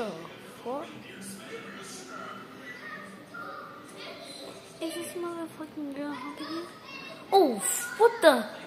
the fuck? Is this motherfucking girl hugging you? Oh, what the?